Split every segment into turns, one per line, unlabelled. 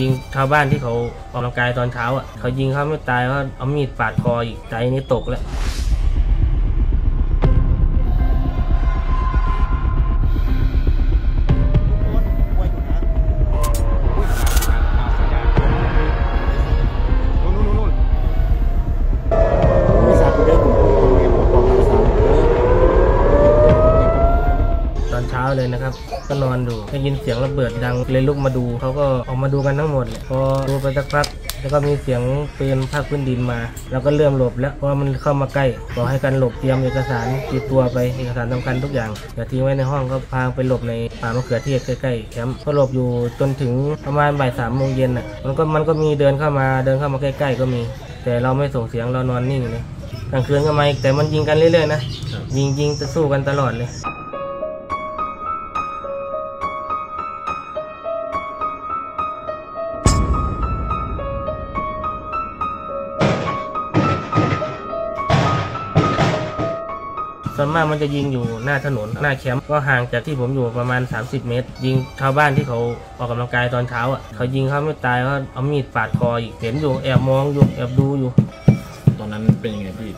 ยิงชาวบ้านที่เขาออกกำลังกายตอนเช้าอะเขายิงเขาไม่ตายเขาเอามีดปาดคออีกใจนี่ตกแล้ว เช้าเลยนะครับ ก็นอนอยู่ได้ยินเสียงระเบิดดังเลยลุกมาดูเขาก็ออกมาดูกันทั้งหมดพอดูไปสักพักแล้วก็มีเสียงปืนภาคพื้นดินมาเราก็เริ่มหลบแล้วเพราะว่ามันเข้ามาใกล้บอกให้กันหลบเตรียมเอกสารติดตัวไปเอกสารสำคัญทุกอย่างอย่าทิ้งไว้ในห้องก็พาไปหลบในป่ามะเขือเทศใกล้ๆแคมป์ก็หลบอยู่จนถึงประมาณบ่ายสามโมงเย็นอะมันก็มันก็มีเดินเข้ามาเดินเข้ามาใกล้ ๆ ก็มี แต่เราไม่ส่งเสียงเรานอนนิ่งเลยกลางคืนก็มาอีกแต่มันยิงกันเรื่อยๆนะยิงยิงจะสู้กันตลอดเลย ส่วนมากมันจะยิงอยู่หน้าถนนหน้าแคมป์ก็ห่างจากที่ผมอยู่ประมาณ 30 เมตร ยิงชาวบ้านที่เขาออกกำลังกายตอนเช้าอะเขายิงเขาไม่ตายเขาเอามีดปาดคออีกเห็นอยู่แอบมองอยู่แอบดูอยู่
ตอนนั้นเป็นยังไงพี่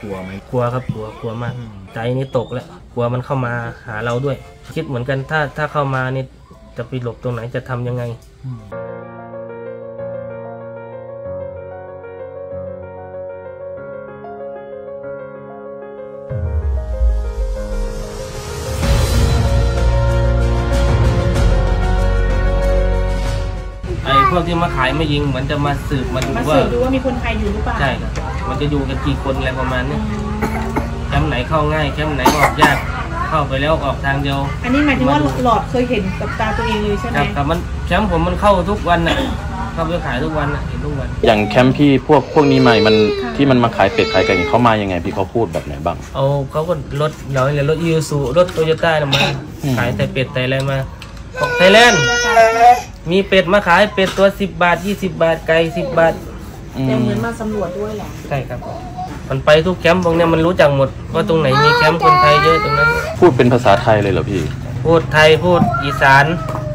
กลัวไหม
กลัวครับกลัวกลัวมาก ใจนี่ตกแล้วกลัวมันเข้ามาหาเราด้วย คิดเหมือนกันถ้าถ้าเข้ามานี่จะไปหลบตรงไหนจะทำยังไง พวกที่มาขายไม่ยิงเหมือนจะมาสืบมาดู
มา
ว่า
สืบดูว่ามีคนไทยอยู่หรือเปล่า
ใช่ครับมันจะอยู่กันกี่คนอะไรประมาณนี้แคมป์ไหนเข้าง่ายแคมป์ไหนออกยาก เข้าไปแล้วออกทางเดียว
อันนี้หมายถึงว่าหลอดเคยเห็นกับตาตัวเองเลยใช่ไหม
ครับแต่มันแคมป์ผมมันเข้าทุกวันน่ะเข้าไปขายทุกวันน่ะเห็นทุกวัน
อย่างแคมป์พี่พวกพวกนี้ใหม่มันที่มันมาขายเป็ดขายไก่นี่เขามายังไงพี่เขาพูดแบบไหนบ้าง
เอาเขาก็รถเราเนี่ยรถอีซูซุรถโตโยต้ามา
อืม
ขายแต่เป็ดแต่อะไรมา บอกไทยแลนด์มีเป็ดมาขายเป็ดตัวสิบบาทยี่สิบบาทไก่สิบบาท
อืม
แต่เหมือนมาสำรวจด้วยแหละ
ใช่ครับ มันไปทุกแคมป์พวกเนี้ยมันรู้จักหมดว่าตรงไหนมีแคมป์คนไทยเยอะตรงนั้น
พูดเป็นภาษาไทยเลยเหรอพี่
พูดไทยพูดอีสาน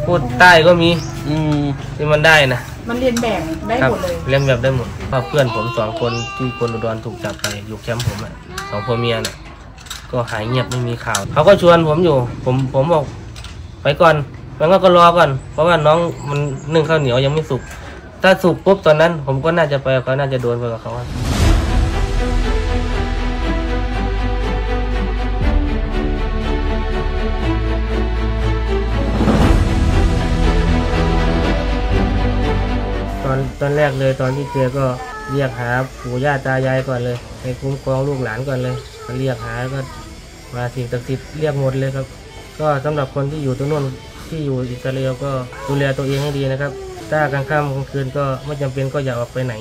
พูดใต้ก็มี
อืม
ที่มันได้นะ
มันเรียนแบบได้
ครั
หมดเลย
เล่นแบบได้หมดเพราะเพื่อนผมสองคนที่คนอุดรถูกจับไปอยู่แคมป์ผมอะสองพ่อเมียน่ะ ก็หายเงียบไม่มีข่าว เขาก็ชวนผมอยู่ ผมผมบอกไปก่อน มันก็ก็รอก่อน เพราะว่าน้องมันนึ่งข้าวเหนียวยังไม่สุก ถ้าสุกปุ๊บตอนนั้น ผมก็น่าจะไปเขาน่าจะโดนไปกับเขาตอนตอนแรกเลยตอนที่เจอก็เรียกหาปู่ย่าตายายก่อนเลยไปคุ้มครองลูกหลานก่อนเลยก็เรียกหาก็มาสิ่งศักดิ์สิทธิ์เรียกหมดเลยครับ ก็สำหรับคนที่อยู่ตรงนู้น ที่อยู่อิสราเอลก็ดูแลตัวเองให้ดีนะครับ ถ้ากลางค่ำกลางคืนก็ไม่จำเป็นก็อย่าออกไปไหน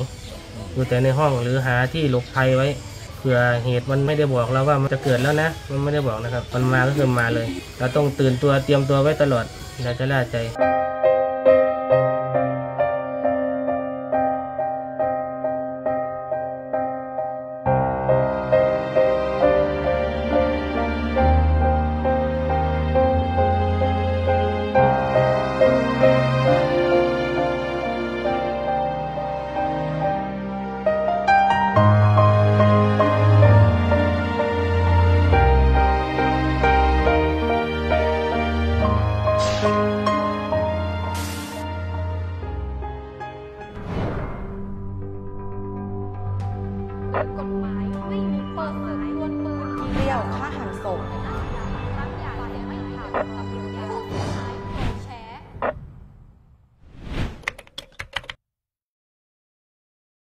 อยู่แต่ในห้องหรือหาที่หลบภัยไว้เผื่อเหตุมันไม่ได้บอกเราว่ามันจะเกิดแล้วนะ มันไม่ได้บอกนะครับ มันมาก็คือมาเลย เราต้องตื่นตัวเตรียมตัวไว้ตลอดเราจะล่าใจ
กฎหมายไม่มีเปิดเผยล้วนปืน
เปรี้ยวฆ่าหันศพ